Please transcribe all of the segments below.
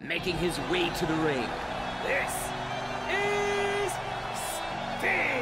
making his way to the ring. This is Sting!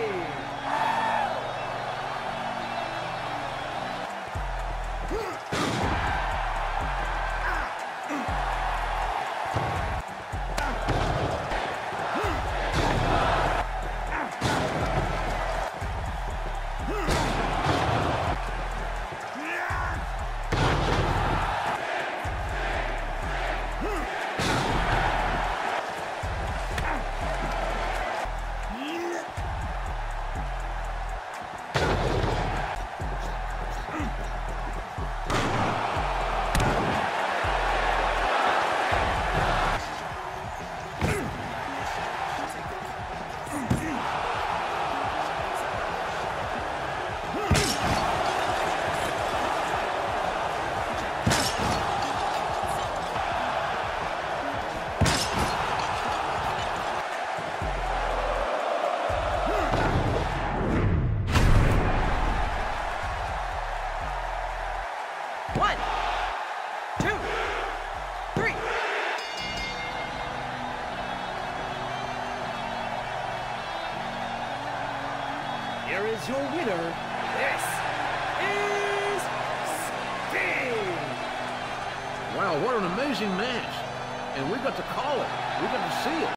One, two, three. Here is your winner. This is Sting! Wow, what an amazing match. And we got to call it. We got to see it.